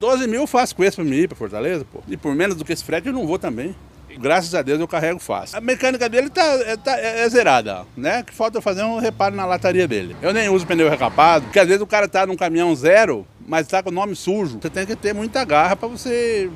12 mil eu faço com esse pra mim ir pra Fortaleza, pô. E por menos do que esse frete eu não vou também. Graças a Deus eu carrego fácil. A mecânica dele tá, é, tá, é, é zerada, né? Que falta eu fazer um reparo na lataria dele. Eu nem uso pneu recapado, porque às vezes o cara tá num caminhão zero, mas tá com o nome sujo. Você tem que ter muita garra para você